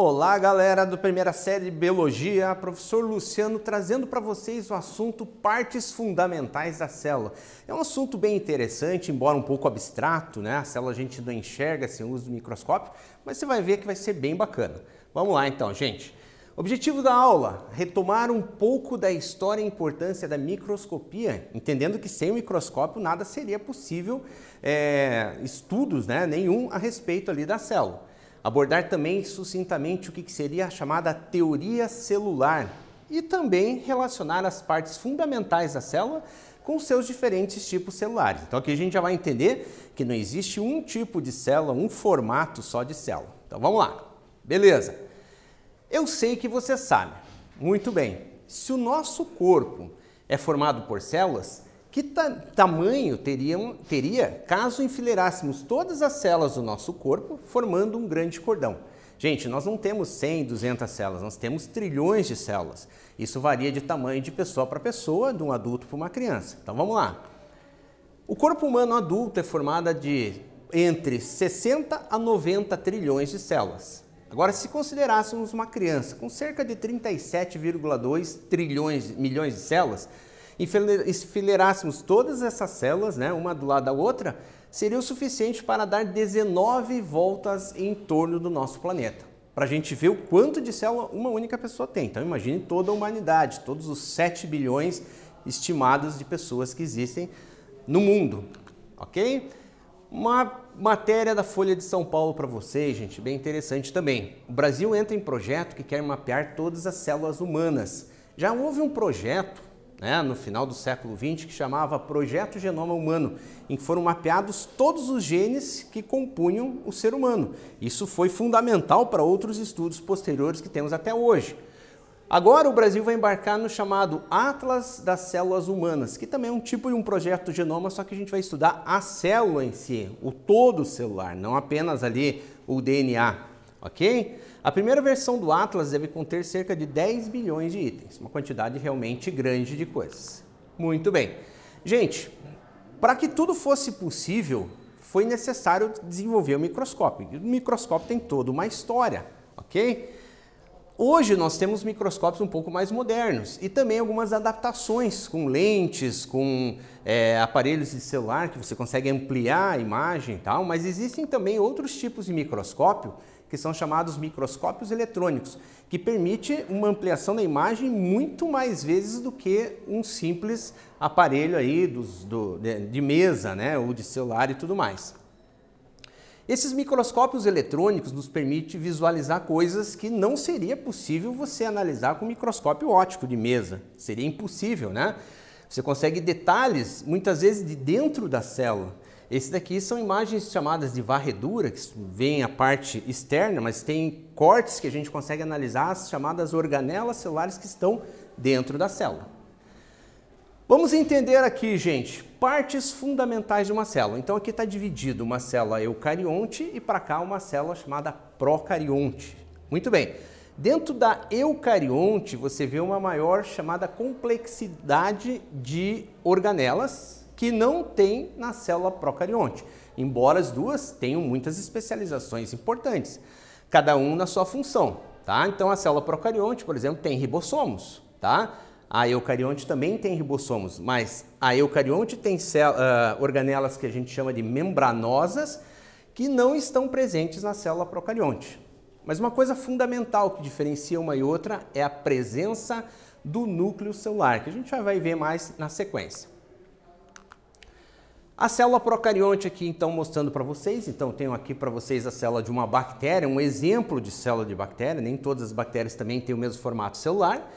Olá, galera do primeira série de Biologia, professor Luciano trazendo para vocês o assunto partes fundamentais da célula. É um assunto bem interessante, embora um pouco abstrato, né? A célula a gente não enxerga sem o uso do microscópio, mas você vai ver que vai ser bem bacana. Vamos lá então, gente. Objetivo da aula: retomar um pouco da história e importância da microscopia, entendendo que sem o microscópio nada seria possível, é, estudos né, nenhum a respeito ali da célula. Abordar também sucintamente o que seria a chamada teoria celular e também relacionar as partes fundamentais da célula com seus diferentes tipos celulares. Então aqui a gente já vai entender que não existe um tipo de célula, um formato só de célula. Então vamos lá. Beleza. Eu sei que você sabe. Muito bem. Se o nosso corpo é formado por células, que ta tamanho teriam, teria caso enfileirássemos todas as células do nosso corpo formando um grande cordão? Gente, nós não temos 100, 200 células, nós temos trilhões de células. Isso varia de tamanho de pessoa para pessoa, de um adulto para uma criança. Então vamos lá. O corpo humano adulto é formado de entre 60 a 90 trilhões de células. Agora, se considerássemos uma criança com cerca de 37,2 trilhões milhões de células, enfileirássemos todas essas células, né, uma do lado da outra, seria o suficiente para dar 19 voltas em torno do nosso planeta. Para a gente ver o quanto de célula uma única pessoa tem. Então imagine toda a humanidade, todos os 7 bilhões estimados de pessoas que existem no mundo, ok? Uma matéria da Folha de São Paulo para vocês, gente, bem interessante também. O Brasil entra em projeto que quer mapear todas as células humanas. Já houve um projeto né, no final do século XX, que chamava Projeto Genoma Humano, em que foram mapeados todos os genes que compunham o ser humano. Isso foi fundamental para outros estudos posteriores que temos até hoje. Agora o Brasil vai embarcar no chamado Atlas das Células Humanas, que também é um tipo de um projeto genoma, só que a gente vai estudar a célula em si, o todo celular, não apenas ali o DNA, ok? A primeira versão do Atlas deve conter cerca de 10 bilhões de itens, uma quantidade realmente grande de coisas. Muito bem. Gente, para que tudo fosse possível, foi necessário desenvolver o microscópio. O microscópio tem toda uma história, ok? Hoje nós temos microscópios um pouco mais modernos e também algumas adaptações com lentes, com é, aparelhos de celular que você consegue ampliar a imagem e tal, mas existem também outros tipos de microscópio que são chamados microscópios eletrônicos, que permite uma ampliação da imagem muito mais vezes do que um simples aparelho aí dos, do, de, de mesa, né, ou de celular e tudo mais. Esses microscópios eletrônicos nos permitem visualizar coisas que não seria possível você analisar com microscópio óptico de mesa. Seria impossível, né? Você consegue detalhes, muitas vezes, de dentro da célula. Esse daqui são imagens chamadas de varredura, que vem a parte externa, mas tem cortes que a gente consegue analisar, as chamadas organelas celulares que estão dentro da célula. Vamos entender aqui, gente, partes fundamentais de uma célula. Então aqui está dividido uma célula eucarionte e para cá uma célula chamada procarionte. Muito bem. Dentro da eucarionte você vê uma maior chamada complexidade de organelas, que não tem na célula procarionte, embora as duas tenham muitas especializações importantes, cada um na sua função, tá? Então a célula procarionte, por exemplo, tem ribossomos, tá? A eucarionte também tem ribossomos, mas a eucarionte tem uh, organelas que a gente chama de membranosas que não estão presentes na célula procarionte. Mas uma coisa fundamental que diferencia uma e outra é a presença do núcleo celular, que a gente já vai ver mais na sequência. A célula procarionte aqui, então, mostrando para vocês. Então, tenho aqui para vocês a célula de uma bactéria, um exemplo de célula de bactéria. Nem todas as bactérias também têm o mesmo formato celular.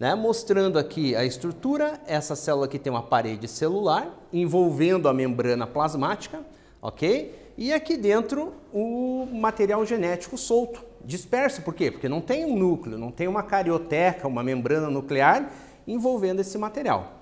Né? Mostrando aqui a estrutura. Essa célula aqui tem uma parede celular envolvendo a membrana plasmática, ok? E aqui dentro o material genético solto, disperso. Por quê? Porque não tem um núcleo, não tem uma carioteca, uma membrana nuclear envolvendo esse material.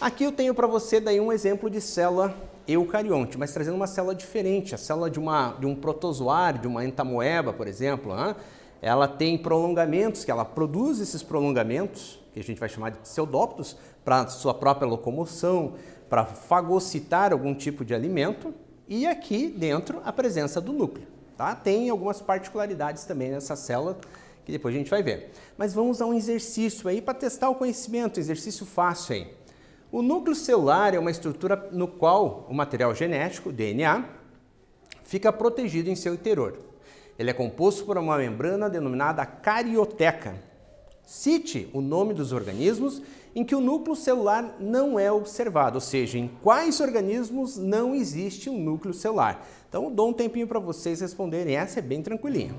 Aqui eu tenho para você daí um exemplo de célula eucarionte, mas trazendo uma célula diferente, a célula de, uma, de um protozoário, de uma entamoeba, por exemplo. Hein? Ela tem prolongamentos, que ela produz esses prolongamentos, que a gente vai chamar de pseudópodos, para sua própria locomoção, para fagocitar algum tipo de alimento, e aqui dentro a presença do núcleo. tá? Tem algumas particularidades também nessa célula que depois a gente vai ver. Mas vamos a um exercício aí para testar o conhecimento, exercício fácil aí. O núcleo celular é uma estrutura no qual o material genético, DNA, fica protegido em seu interior. Ele é composto por uma membrana denominada carioteca. Cite o nome dos organismos em que o núcleo celular não é observado, ou seja, em quais organismos não existe um núcleo celular. Então, dou um tempinho para vocês responderem, essa é bem tranquilinha.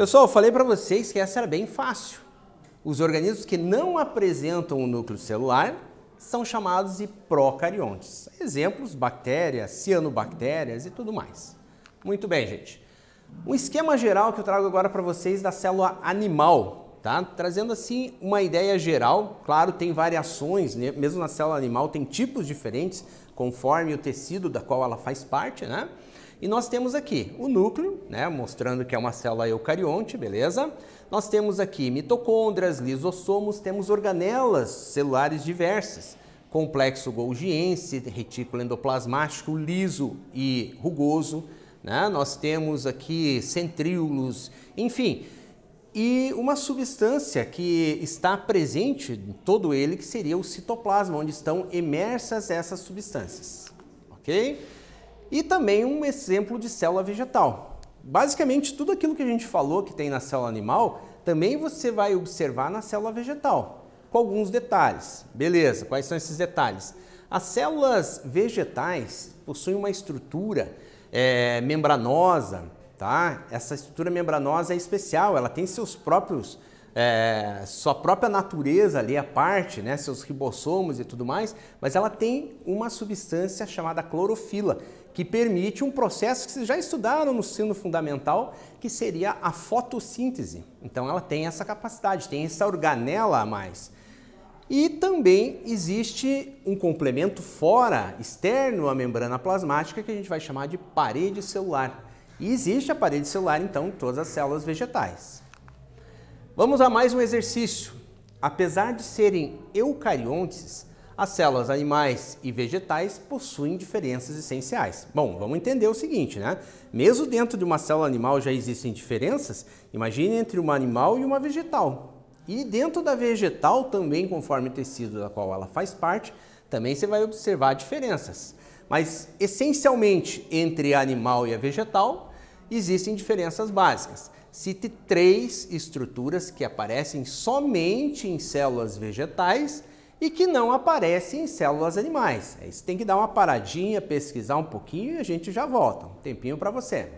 Pessoal, eu falei para vocês que essa era bem fácil. Os organismos que não apresentam o um núcleo celular são chamados de procariontes. Exemplos, bactérias, cianobactérias e tudo mais. Muito bem, gente. Um esquema geral que eu trago agora para vocês da célula animal. tá? Trazendo assim uma ideia geral, claro, tem variações, né? mesmo na célula animal tem tipos diferentes, conforme o tecido da qual ela faz parte, né? E nós temos aqui o núcleo, né, mostrando que é uma célula eucarionte, beleza? Nós temos aqui mitocôndrias, lisossomos, temos organelas celulares diversas, complexo golgiense, retículo endoplasmático liso e rugoso, né? Nós temos aqui centríolos, enfim, e uma substância que está presente em todo ele, que seria o citoplasma, onde estão imersas essas substâncias, ok? E também um exemplo de célula vegetal. Basicamente, tudo aquilo que a gente falou que tem na célula animal, também você vai observar na célula vegetal, com alguns detalhes. Beleza, quais são esses detalhes? As células vegetais possuem uma estrutura é, membranosa, tá? Essa estrutura membranosa é especial, ela tem seus próprios, é, sua própria natureza ali, a parte, né? Seus ribossomos e tudo mais, mas ela tem uma substância chamada clorofila, que permite um processo que vocês já estudaram no ensino fundamental, que seria a fotossíntese. Então ela tem essa capacidade, tem essa organela a mais. E também existe um complemento fora, externo à membrana plasmática, que a gente vai chamar de parede celular. E existe a parede celular, então, em todas as células vegetais. Vamos a mais um exercício. Apesar de serem eucariontes, as células animais e vegetais possuem diferenças essenciais. Bom, vamos entender o seguinte, né? Mesmo dentro de uma célula animal já existem diferenças, imagine entre uma animal e uma vegetal. E dentro da vegetal também, conforme o tecido da qual ela faz parte, também você vai observar diferenças. Mas essencialmente entre a animal e a vegetal existem diferenças básicas. Cite três estruturas que aparecem somente em células vegetais e que não aparece em células animais. Aí você tem que dar uma paradinha, pesquisar um pouquinho e a gente já volta. Um tempinho para você.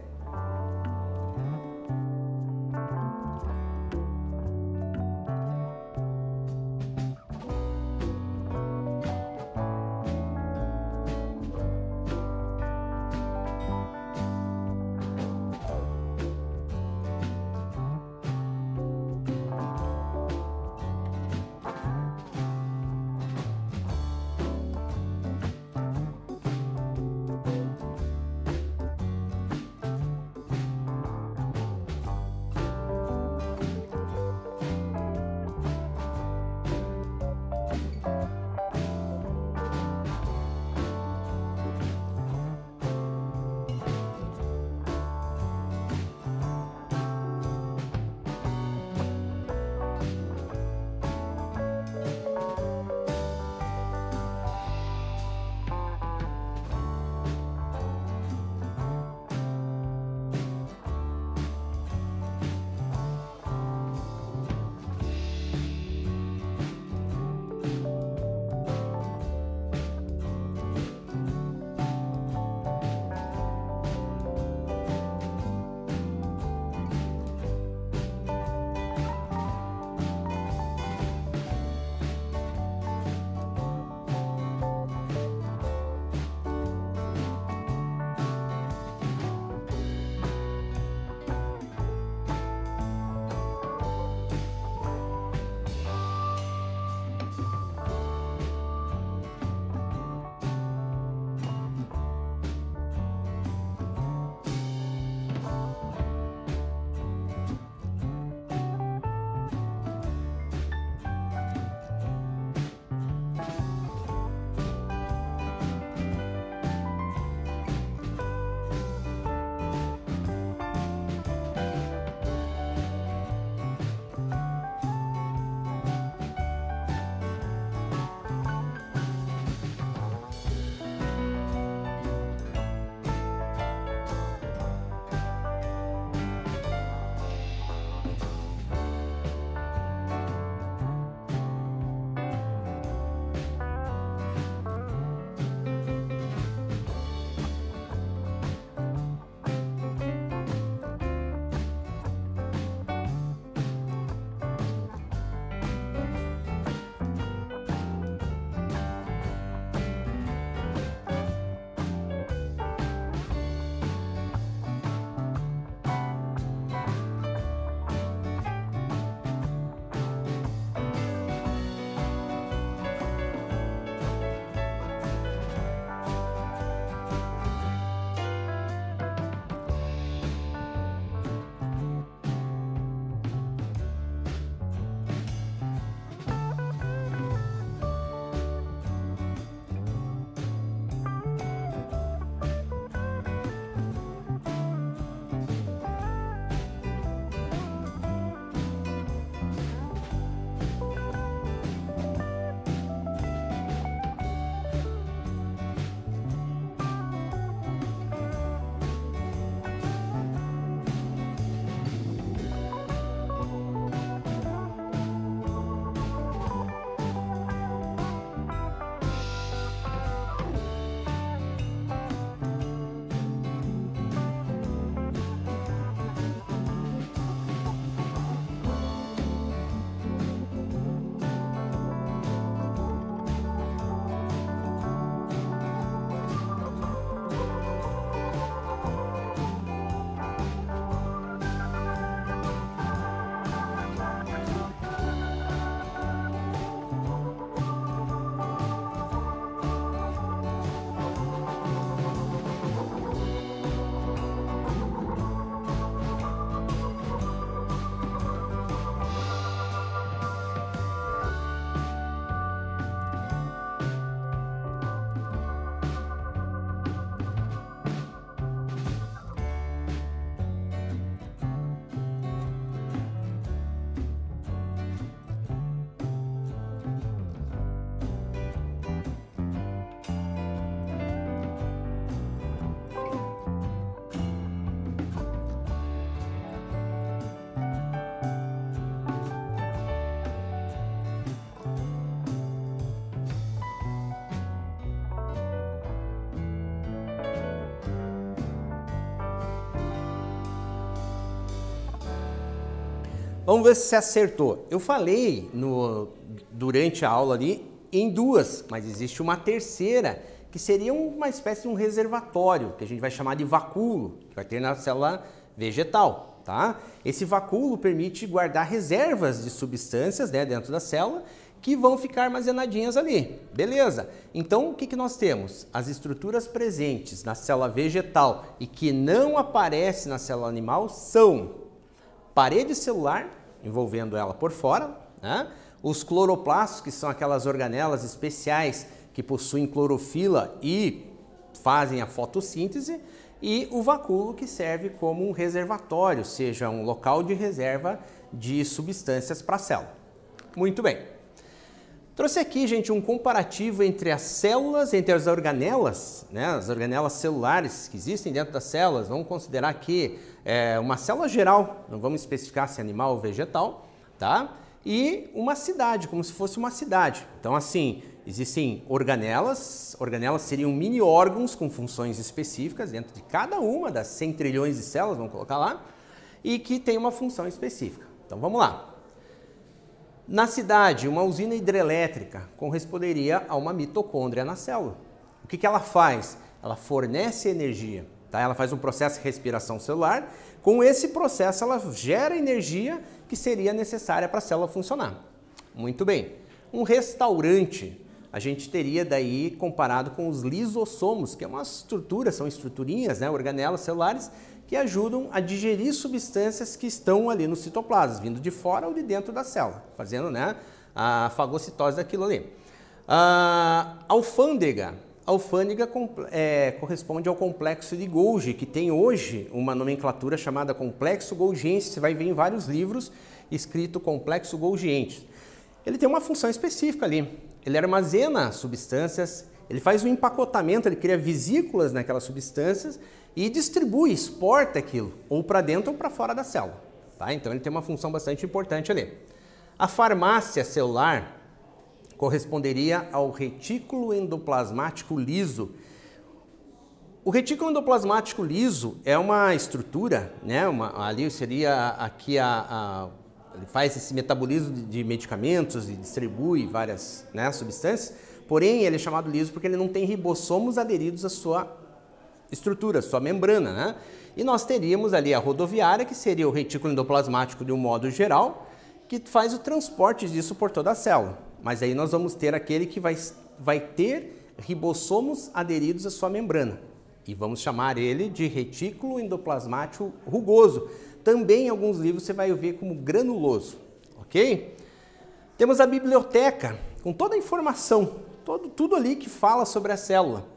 Vamos ver se você acertou. Eu falei no, durante a aula ali em duas, mas existe uma terceira, que seria uma espécie de um reservatório, que a gente vai chamar de vacúolo, que vai ter na célula vegetal. Tá? Esse vacúolo permite guardar reservas de substâncias né, dentro da célula que vão ficar armazenadinhas ali. Beleza. Então, o que, que nós temos? As estruturas presentes na célula vegetal e que não aparecem na célula animal são parede celular, envolvendo ela por fora, né? os cloroplastos, que são aquelas organelas especiais que possuem clorofila e fazem a fotossíntese, e o vacúolo, que serve como um reservatório, seja um local de reserva de substâncias para a célula. Muito bem. Trouxe aqui, gente, um comparativo entre as células, entre as organelas, né, as organelas celulares que existem dentro das células. Vamos considerar aqui é, uma célula geral, não vamos especificar se é animal ou vegetal, tá? E uma cidade, como se fosse uma cidade. Então, assim, existem organelas, organelas seriam mini órgãos com funções específicas dentro de cada uma das 100 trilhões de células, vamos colocar lá, e que tem uma função específica. Então, vamos lá. Na cidade, uma usina hidrelétrica corresponderia a uma mitocôndria na célula. O que, que ela faz? Ela fornece energia Tá? Ela faz um processo de respiração celular. Com esse processo, ela gera energia que seria necessária para a célula funcionar. Muito bem. Um restaurante, a gente teria daí comparado com os lisossomos, que é uma estrutura, são estruturinhas, né, organelas celulares, que ajudam a digerir substâncias que estão ali no citoplasma, vindo de fora ou de dentro da célula, fazendo né, a fagocitose daquilo ali. A alfândega, alfândega é, corresponde ao complexo de Golgi, que tem hoje uma nomenclatura chamada complexo golgiense. Você vai ver em vários livros escrito complexo golgiense. Ele tem uma função específica ali. Ele armazena substâncias, ele faz um empacotamento, ele cria vesículas naquelas substâncias e distribui, exporta aquilo, ou para dentro ou para fora da célula. Tá? Então ele tem uma função bastante importante ali. A farmácia celular corresponderia ao retículo endoplasmático liso. O retículo endoplasmático liso é uma estrutura, né? Uma, ali seria aqui a, a ele faz esse metabolismo de, medicamentos e distribui várias né, substâncias, porém ele é chamado liso porque ele não tem ribossomos aderidos à sua estrutura, sua membrana, né? E nós teríamos ali a rodoviária, que seria o retículo endoplasmático de um modo geral, que faz o transporte disso por toda a célula. Mas aí nós vamos ter aquele que vai, vai ter ribossomos aderidos à sua membrana. E vamos chamar ele de retículo endoplasmático rugoso. Também em alguns livros você vai ver como granuloso, ok? Temos a biblioteca com toda a informação, todo, tudo ali que fala sobre a célula.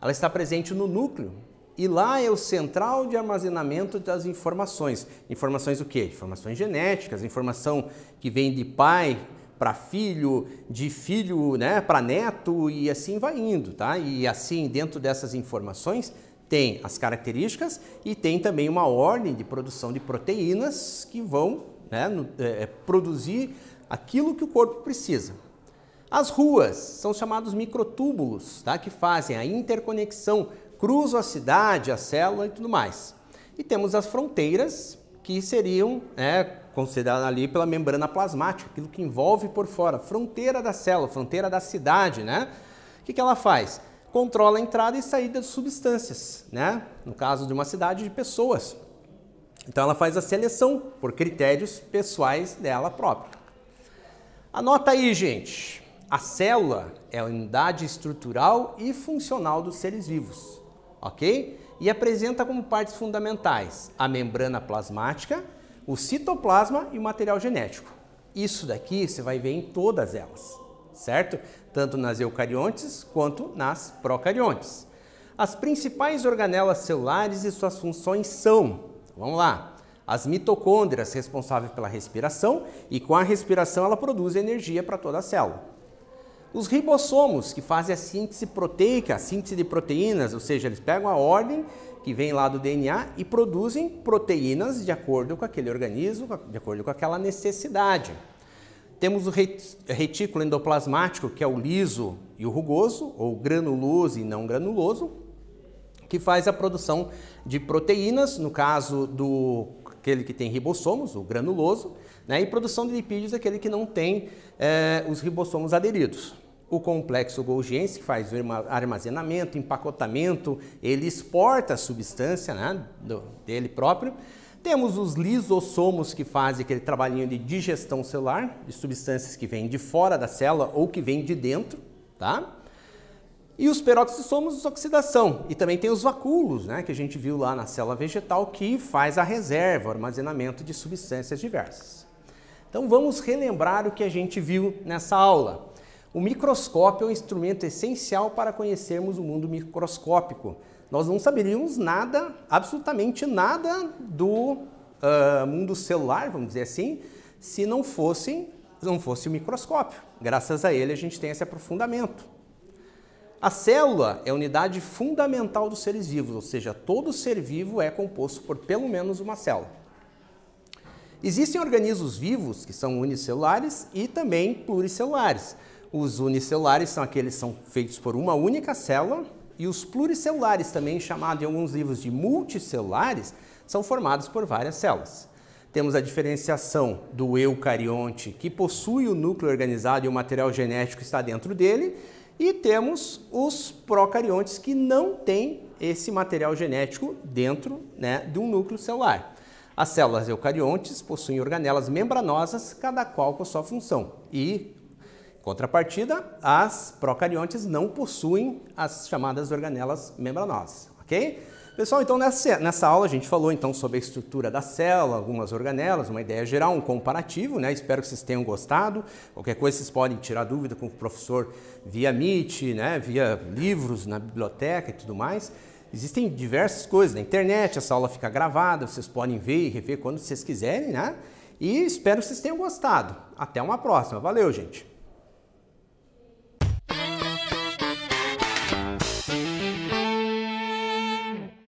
Ela está presente no núcleo e lá é o central de armazenamento das informações. Informações o quê? Informações genéticas, informação que vem de pai para filho, de filho né, para neto e assim vai indo, tá? E assim, dentro dessas informações, tem as características e tem também uma ordem de produção de proteínas que vão né, no, é, é produzir aquilo que o corpo precisa. As ruas são chamados microtúbulos, tá? que fazem a interconexão, cruzam a cidade, a célula e tudo mais. E temos as fronteiras, que seriam né, considerada ali pela membrana plasmática, aquilo que envolve por fora, fronteira da célula, fronteira da cidade, né? O que, que ela faz? Controla a entrada e saída de substâncias, né? No caso de uma cidade de pessoas. Então ela faz a seleção por critérios pessoais dela própria. Anota aí, gente. A célula é a unidade estrutural e funcional dos seres vivos, ok? E apresenta como partes fundamentais a membrana plasmática, o citoplasma e o material genético. Isso daqui você vai ver em todas elas, certo? Tanto nas eucariontes quanto nas procariontes. As principais organelas celulares e suas funções são, vamos lá, as mitocôndrias responsáveis pela respiração e com a respiração ela produz energia para toda a célula. Os ribossomos, que fazem a síntese proteica, a síntese de proteínas, ou seja, eles pegam a ordem que vem lá do DNA e produzem proteínas de acordo com aquele organismo, de acordo com aquela necessidade. Temos o retículo endoplasmático, que é o liso e o rugoso, ou granuloso e não granuloso, que faz a produção de proteínas, no caso do aquele que tem ribossomos, o granuloso, né? e produção de lipídios, aquele que não tem é, os ribossomos aderidos. O complexo Golgiense, que faz o armazenamento, empacotamento, ele exporta a substância né, do, dele próprio. Temos os lisossomos, que fazem aquele trabalhinho de digestão celular, de substâncias que vêm de fora da célula ou que vêm de dentro, tá? E os peroxissomos, oxidação. E também tem os vacúolos, né, que a gente viu lá na célula vegetal, que faz a reserva, o armazenamento de substâncias diversas. Então vamos relembrar o que a gente viu nessa aula. O microscópio é um instrumento essencial para conhecermos o mundo microscópico. Nós não saberíamos nada, absolutamente nada do uh, mundo celular, vamos dizer assim, se não fosse, não fosse o microscópio. Graças a ele a gente tem esse aprofundamento. A célula é a unidade fundamental dos seres vivos, ou seja, todo ser vivo é composto por pelo menos uma célula. Existem organismos vivos que são unicelulares e também pluricelulares. Os unicelulares são aqueles que são feitos por uma única célula e os pluricelulares, também chamados em alguns livros de multicelulares, são formados por várias células. Temos a diferenciação do eucarionte, que possui o núcleo organizado e o material genético está dentro dele, e temos os procariontes que não têm esse material genético dentro né, de um núcleo celular. As células eucariontes possuem organelas membranosas, cada qual com sua função, e Contrapartida, as procariontes não possuem as chamadas organelas membranosas, ok? Pessoal, então nessa, nessa aula a gente falou então sobre a estrutura da célula, algumas organelas, uma ideia geral, um comparativo, né? Espero que vocês tenham gostado. Qualquer coisa vocês podem tirar dúvida com o professor via Meet, né? Via livros na biblioteca e tudo mais. Existem diversas coisas na internet, essa aula fica gravada, vocês podem ver e rever quando vocês quiserem, né? E espero que vocês tenham gostado. Até uma próxima. Valeu, gente!